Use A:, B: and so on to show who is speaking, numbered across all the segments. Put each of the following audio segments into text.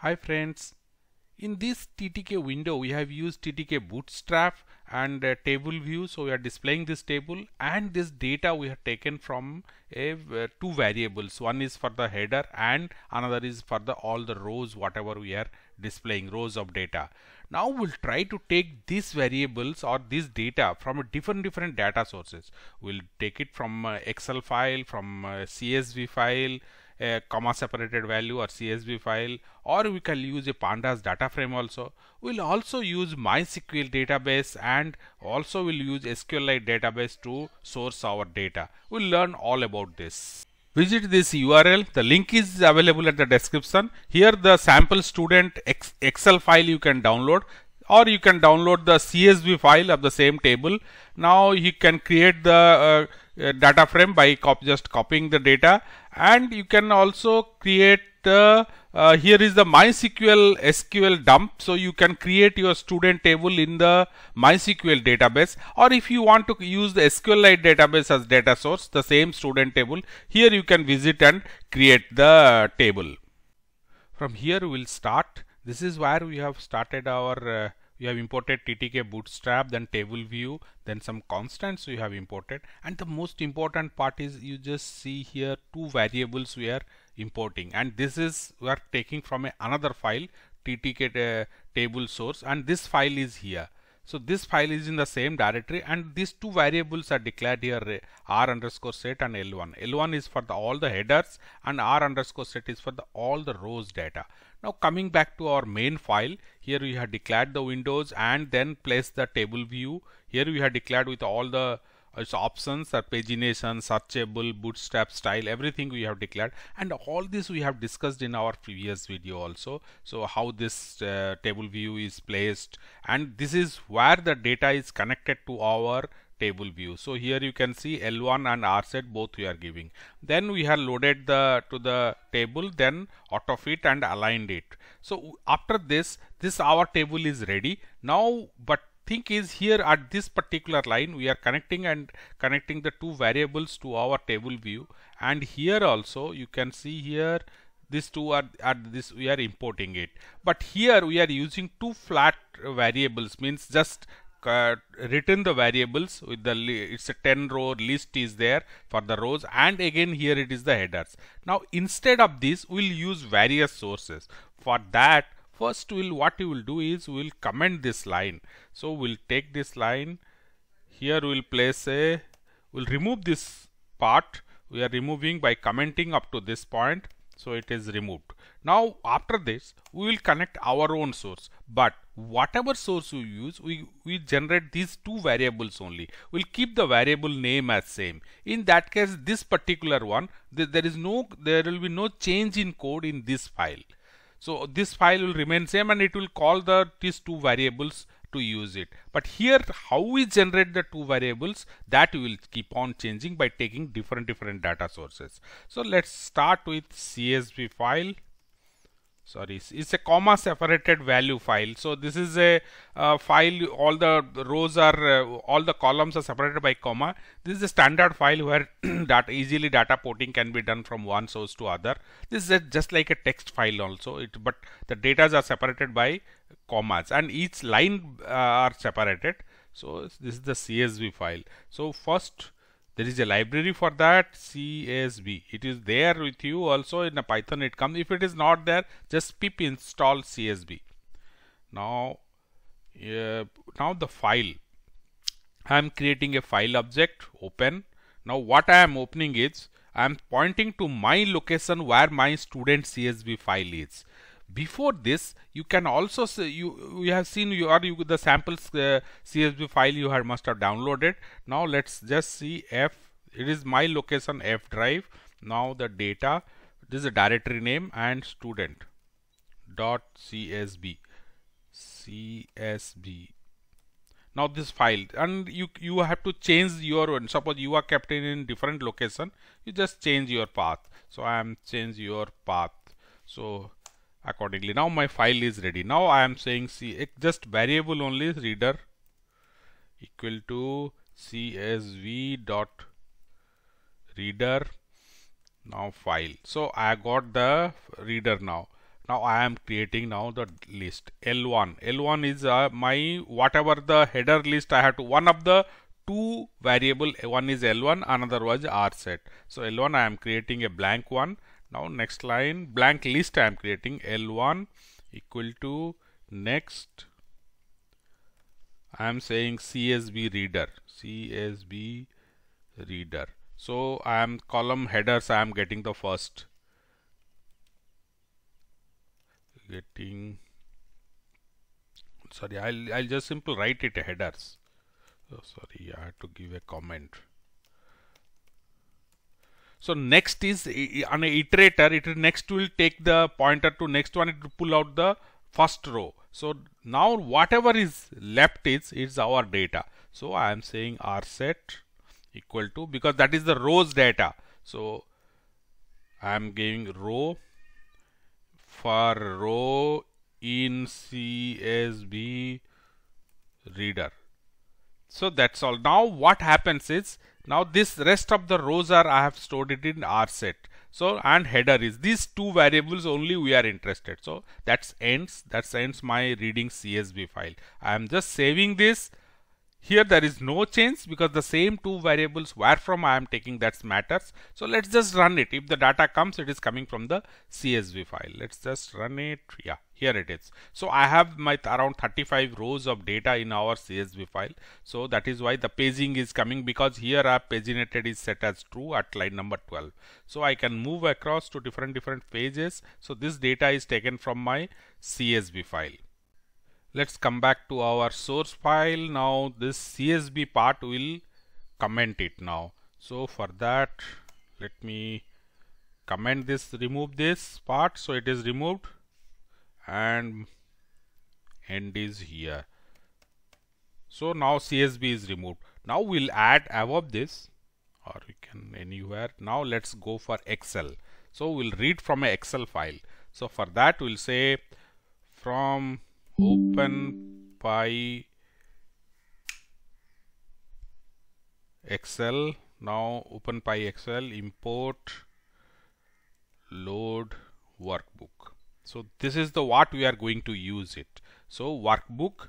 A: Hi friends. In this TTK window we have used TTK bootstrap and uh, table view. So we are displaying this table and this data we have taken from a uh, two variables. One is for the header and another is for the all the rows whatever we are displaying rows of data. Now we'll try to take these variables or this data from different different data sources. We'll take it from uh, excel file from uh, csv file a comma separated value or CSV file or we can use a pandas data frame also. We'll also use MySQL database and also we will use SQLite database to source our data. We'll learn all about this. Visit this URL. The link is available at the description. Here the sample student Excel file you can download or you can download the CSV file of the same table. Now you can create the uh, data frame by cop just copying the data. And you can also create uh, uh, here is the MySQL SQL dump. So you can create your student table in the MySQL database. Or if you want to use the SQLite database as data source the same student table here you can visit and create the table. From here we will start. This is where we have started our uh, we have imported TTK bootstrap then table view then some constants you have imported. And the most important part is you just see here two variables we are importing. And this is we are taking from a, another file TTK uh, table source. And this file is here so this file is in the same directory and these two variables are declared here uh, r underscore set and l1 l1 is for the, all the headers and r underscore set is for the all the rows data now coming back to our main file, here we have declared the windows and then placed the table view. Here we have declared with all the uh, options are pagination, searchable, bootstrap style, everything we have declared and all this we have discussed in our previous video also. So how this uh, table view is placed and this is where the data is connected to our table view. So here you can see L1 and R set both we are giving. Then we have loaded the to the table then auto fit and aligned it. So after this this our table is ready. Now but think is here at this particular line we are connecting and connecting the two variables to our table view. And here also you can see here these two are at this we are importing it. But here we are using two flat variables means just uh, written the variables with the it's a 10 row list is there for the rows and again here it is the headers. Now instead of this we'll use various sources. For that first will what you will do is we'll comment this line. So we'll take this line. Here we'll place a we'll remove this part. We are removing by commenting up to this point. So it is removed. Now after this we will connect our own source. But whatever source we use we we generate these two variables only. We'll keep the variable name as same. In that case this particular one th there is no there will be no change in code in this file so this file will remain same and it will call the these two variables to use it. But here how we generate the two variables that we will keep on changing by taking different different data sources. So let's start with csv file sorry it's a comma separated value file. So this is a uh, file all the rows are uh, all the columns are separated by comma. This is a standard file where that easily data porting can be done from one source to other. This is just like a text file also. It but the data are separated by commas and each line uh, are separated. So this is the csv file. So first there is a library for that csv it is there with you also in a python it comes. If it is not there just pip install csv now uh, now the file. I am creating a file object open. Now what i am opening is i am pointing to my location where my student csv file is before this you can also say you you have seen you are you the samples uh, csv file you have must have downloaded. Now let's just see f. It is my location f drive. Now the data this is a directory name and student dot csv csv now this file and you you have to change your one suppose you are kept in different location you just change your path. So i am change your path. So accordingly. Now my file is ready. Now I am saying see just variable only reader equal to csv dot reader now file. So I got the reader now. now I am creating now the list L1 L1 is uh, my whatever the header list I have to one of the two variable one is L1 another was R set so L1 I am creating a blank one now next line blank list I am creating L1 equal to next. I am saying CSV reader CSV reader. So I am column headers I am getting the first. Getting sorry I'll, I'll just simply write it headers. Oh, sorry I have to give a comment so next is on a iterator. It next will take the pointer to next one. It will pull out the first row. So now whatever is left is is our data. So I am saying r set equal to because that is the rows data. So I am giving row for row in CSV reader. So that's all. Now what happens is now this rest of the rows are I have stored it in R set. So and header is these two variables only we are interested. So that's ends that ends my reading CSV file. I am just saving this here there is no change because the same two variables where from I am taking that matters. So let's just run it. If the data comes, it is coming from the CSV file. Let's just run it. Yeah, here it is. So I have my around 35 rows of data in our CSV file. So that is why the paging is coming because here our paginated is set as true at line number 12. So I can move across to different different pages. So this data is taken from my CSV file let's come back to our source file now this CSV part will comment it now so for that let me comment this remove this part so it is removed and end is here. So now CSV is removed. Now we'll add above this or we can anywhere. Now let's go for Excel. So we'll read from a Excel file. So for that we'll say from open OpenPy Excel. Now open openpyxl import load workbook so this is the what we are going to use it so workbook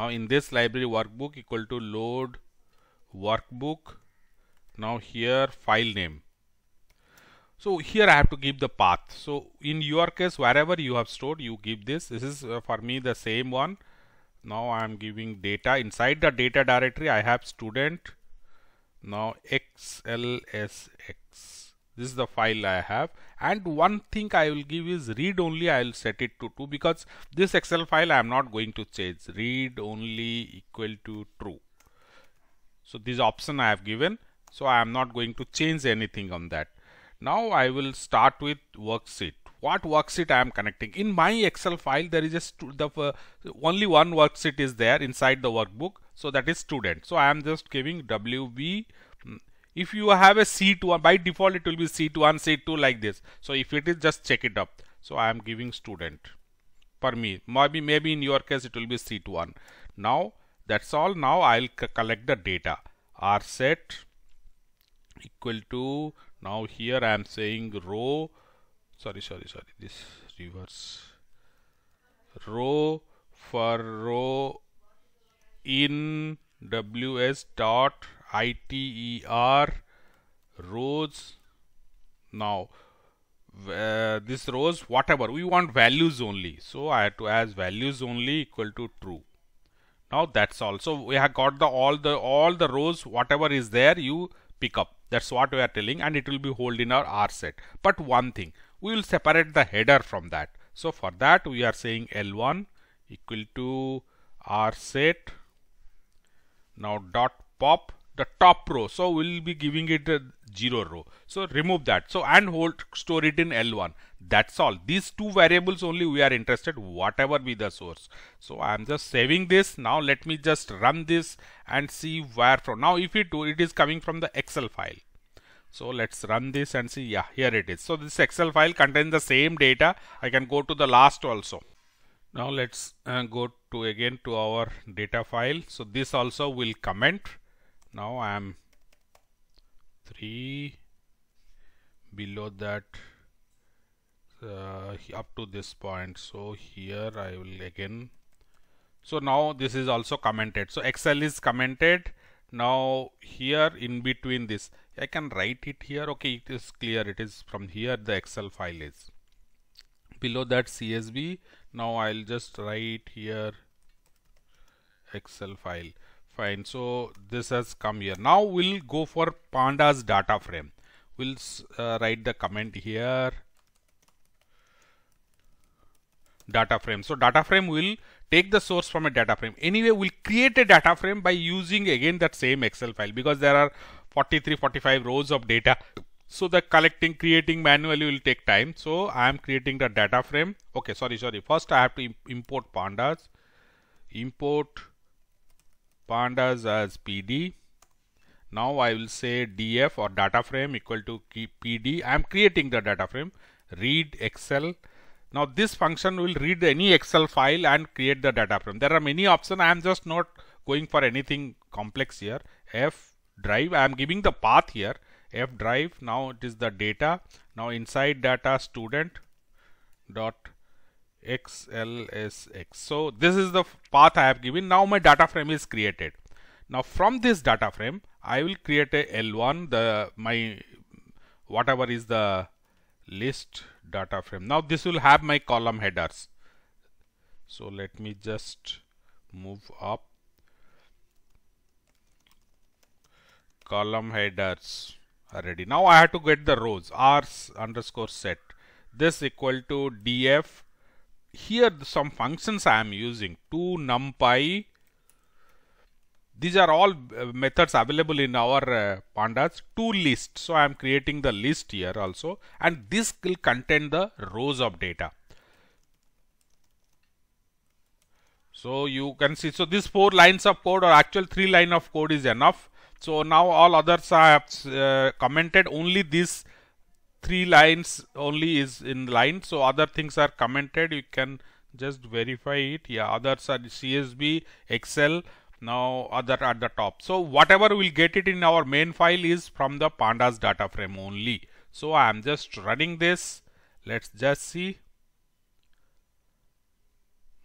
A: now in this library workbook equal to load workbook now here file name so here I have to give the path. So in your case, wherever you have stored, you give this. This is uh, for me the same one. Now I am giving data. Inside the data directory, I have student. Now XLSX. This is the file I have. And one thing I will give is read only. I will set it to 2 because this Excel file I am not going to change. Read only equal to true. So this option I have given. So I am not going to change anything on that. Now I will start with worksheet. What worksheet I am connecting? In my Excel file, there is just the uh, only one worksheet is there inside the workbook. So that is student. So I am just giving WB. If you have a C2, by default it will be C two, one C2 like this. So if it is just check it up. So I am giving student for me. Maybe maybe in your case it will be C1. Now that's all. Now I'll collect the data. R set equal to now here I am saying row sorry sorry sorry this reverse row for row in ws dot iter rows now uh, this rows whatever we want values only so I have to as values only equal to true now that's all so we have got the all the all the rows whatever is there you pick up that's what we are telling and it will be hold in our R set. But one thing, we will separate the header from that. So for that we are saying L1 equal to R set. Now dot pop the top row. So we'll be giving it a zero row. So remove that. So and hold store it in L1. That's all. These two variables only we are interested whatever be the source. So I am just saving this. Now let me just run this and see where from. Now if it it is coming from the Excel file. So let's run this and see. Yeah, here it is. So this Excel file contains the same data. I can go to the last also. Now let's uh, go to again to our data file. So this also will comment. Now I am 3 below that uh, up to this point. So here I will again. So now this is also commented. So Excel is commented. Now here in between this I can write it here. Okay it is clear. It is from here the Excel file is. Below that CSV now I'll just write here Excel file fine so this has come here now we'll go for pandas data frame we'll uh, write the comment here data frame. So data frame will take the source from a data frame. Anyway, we'll create a data frame by using again that same Excel file because there are 43, 45 rows of data. So the collecting, creating manually will take time. So I am creating the data frame. Okay, sorry, sorry. First I have to import pandas. Import pandas as PD. Now I will say df or data frame equal to PD. I am creating the data frame. Read Excel now this function will read any Excel file and create the data frame. There are many options. I am just not going for anything complex here. F drive. I am giving the path here. F drive. Now it is the data. Now inside data student dot xlsx. So this is the path I have given. Now my data frame is created. Now from this data frame, I will create a L1. The my whatever is the list data frame. Now this will have my column headers. So let me just move up column headers are ready. Now I have to get the rows r underscore set this equal to df here some functions I am using to numpy these are all uh, methods available in our uh, pandas to list. So I am creating the list here also and this will contain the rows of data. So you can see, so these four lines of code or actual three line of code is enough. So now all others I have uh, commented only this three lines only is in line. So other things are commented. You can just verify it. Yeah, others are CSV, Excel, now other at the top so whatever we'll get it in our main file is from the pandas data frame only so i am just running this let's just see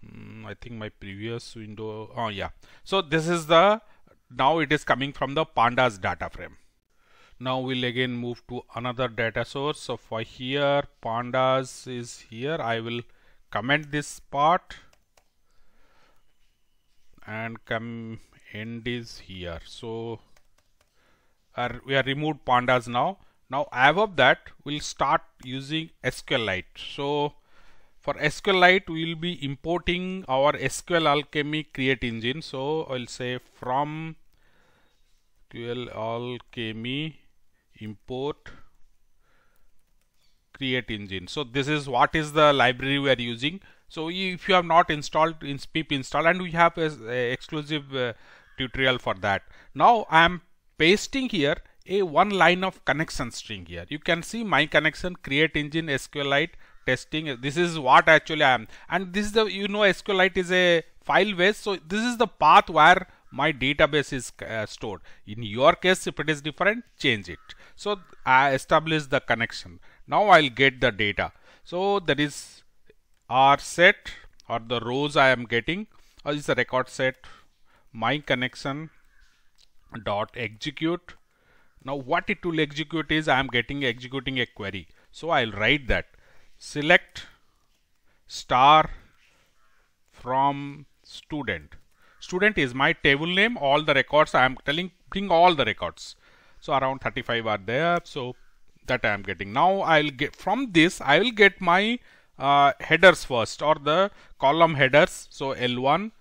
A: hmm, i think my previous window oh yeah so this is the now it is coming from the pandas data frame now we'll again move to another data source. So for here pandas is here. I will comment this part. And come end is here. So we are removed pandas now. Now above that we'll start using SQLite so for SQLite we will be importing our SQL Alchemy create engine. So I'll say from SQL Alchemy import create engine so this is what is the library we are using so if you have not installed in pip install and we have a, a exclusive uh, tutorial for that. Now I am pasting here a one line of connection string here. You can see my connection create engine SQLite testing. This is what actually I am and this is the you know SQLite is a file base. So this is the path where my database is uh, stored. In your case if it is different change it. So I establish the connection. Now I'll get the data. So that is R set or the rows I am getting. Uh, or is the record set. My connection dot execute. Now what it will execute is I am getting executing a query. So I'll write that. Select star from student. Student is my table name. All the records I am telling bring all the records so around 35 are there so that I am getting now I'll get from this I will get my uh, headers first or the column headers. So L1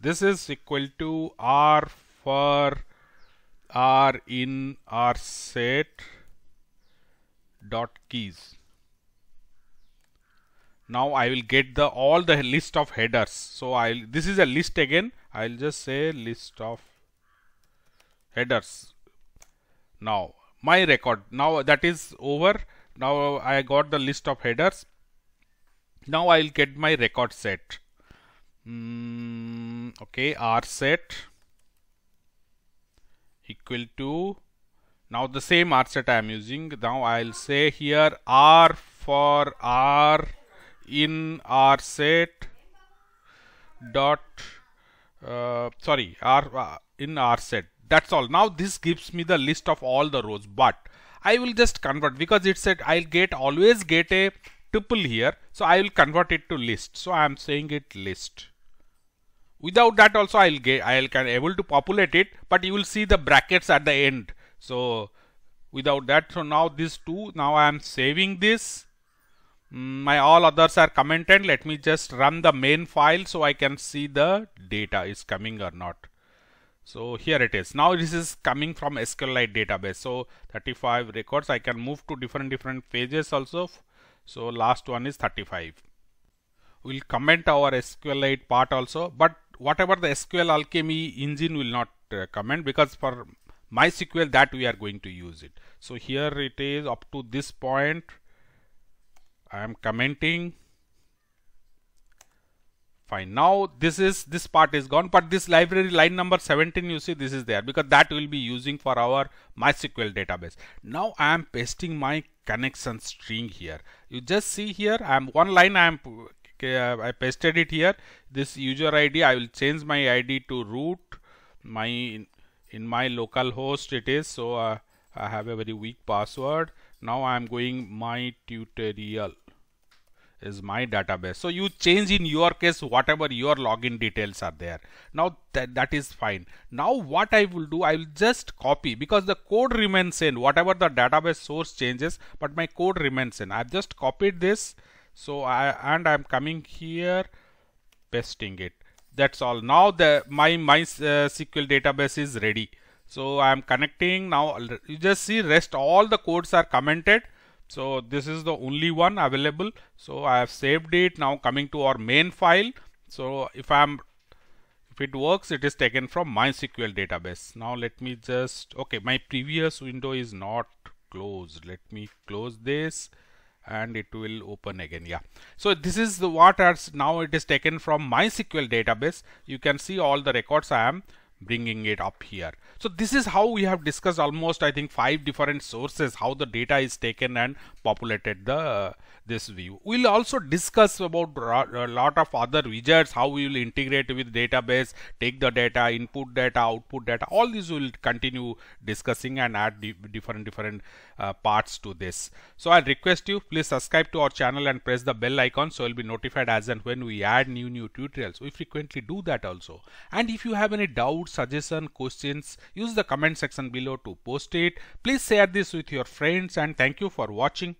A: this is equal to R for R in R set dot keys. Now I will get the all the list of headers. So I'll this is a list again. I'll just say list of headers. Now my record. Now that is over. Now I got the list of headers. Now I'll get my record set. Mm, okay R set equal to now the same R set I am using. Now I'll say here R for r in r set dot uh, sorry r uh, in r set that's all. Now this gives me the list of all the rows but I will just convert because it said I'll get always get a tuple here so I will convert it to list. So I am saying it list. Without that also I'll get I'll can able to populate it but you will see the brackets at the end. So without that so now these two now I am saving this. Mm, my all others are commented. Let me just run the main file so I can see the data is coming or not so here it is. Now this is coming from SQLite database. So 35 records. I can move to different different pages also. So last one is 35 we'll comment our SQLite part also. But whatever the SQL Alchemy engine will not uh, comment because for MySQL that we are going to use it. So here it is up to this point. I am commenting fine. Now this is this part is gone but this library line number 17 you see this is there because that will be using for our MySQL database. Now I am pasting my connection string here. You just see here I am one line I am uh, I pasted it here. This user ID I will change my ID to root my in my local host it is. So uh, I have a very weak password. Now I am going my tutorial is my database. So you change in your case whatever your login details are there. Now that, that is fine. Now what I will do I will just copy because the code remains in whatever the database source changes but my code remains in I've just copied this. So I and I'm coming here pasting it. That's all. Now the my my uh, SQL database is ready. So I'm connecting. Now you just see rest all the codes are commented so this is the only one available. So I have saved it. Now coming to our main file. So if I'm if it works it is taken from MySQL database. Now let me just okay my previous window is not closed. Let me close this and it will open again. Yeah. So this is the what as now it is taken from MySQL database. You can see all the records I am bringing it up here. So this is how we have discussed almost I think five different sources how the data is taken and populated the uh, this view. We'll also discuss about a lot of other widgets how we will integrate with database, take the data, input data, output data. All these we will continue discussing and add different different uh, parts to this. So I request you please subscribe to our channel and press the bell icon so you'll be notified as and when we add new new tutorials. We frequently do that also. And if you have any doubts suggestion, questions, use the comment section below to post it. Please share this with your friends and thank you for watching.